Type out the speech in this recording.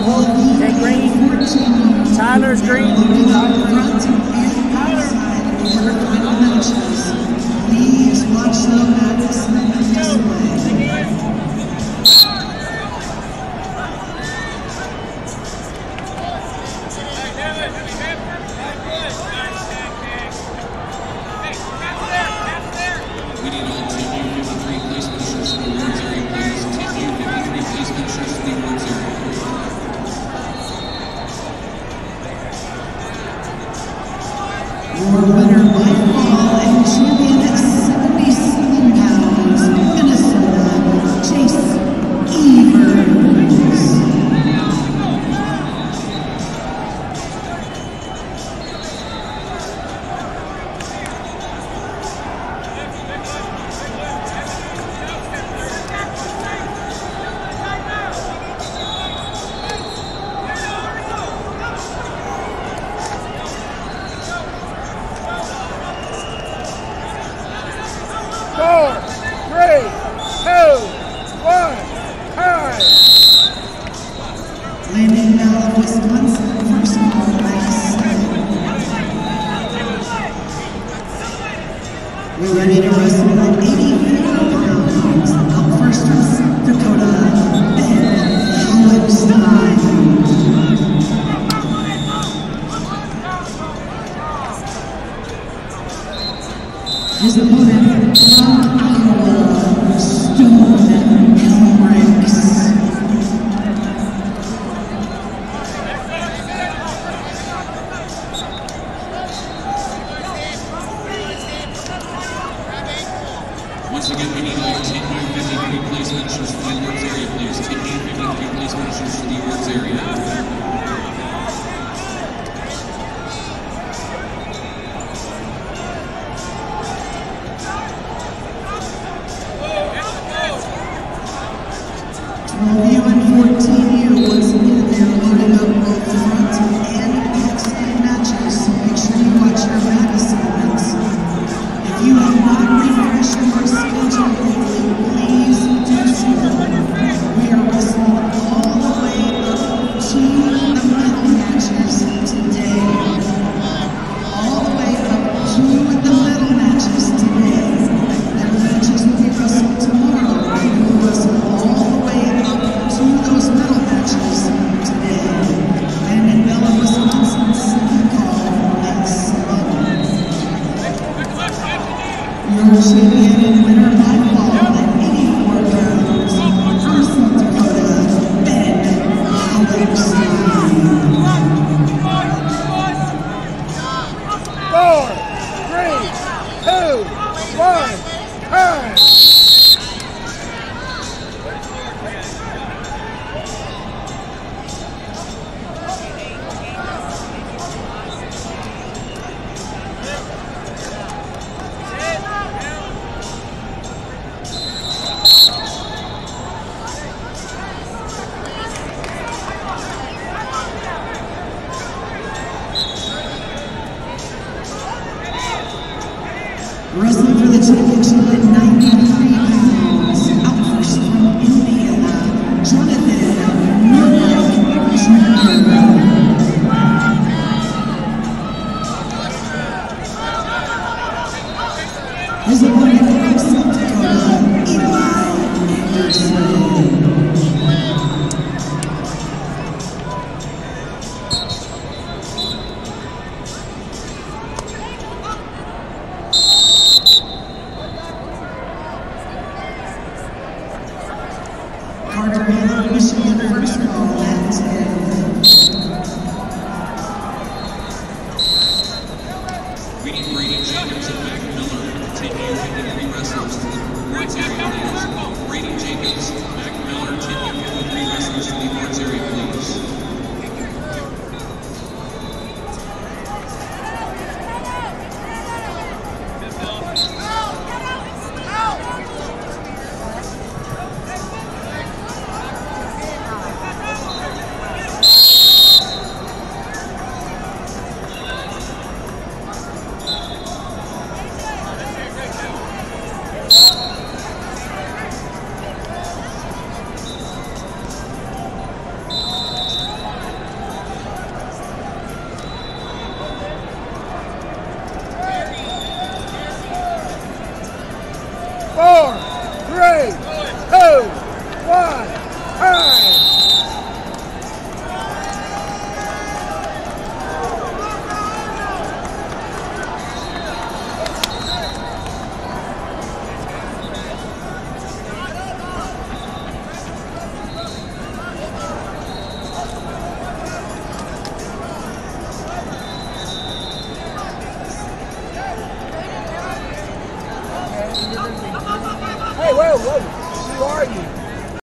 Jay Green, Tyler's Green. your winner by fall and champion Landing Bell of Wisconsin, first. We're ready to wrestle at 84 pounds. Up first from South Dakota, Ben Hohenstein. His opponent, East Mission City Woods area. Review in 14. Emergency and an inner lifeline. Wrestling for the championship at 9 Attack down the circle. Brady Jenkins, Mac Miller, Tim Young, the rest of the Lawrence area. Two, one, time.